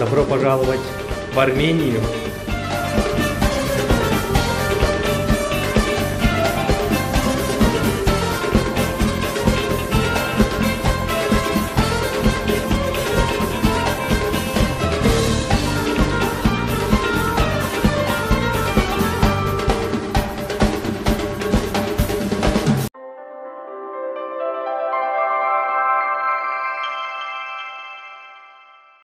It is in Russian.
Добро пожаловать в Армению.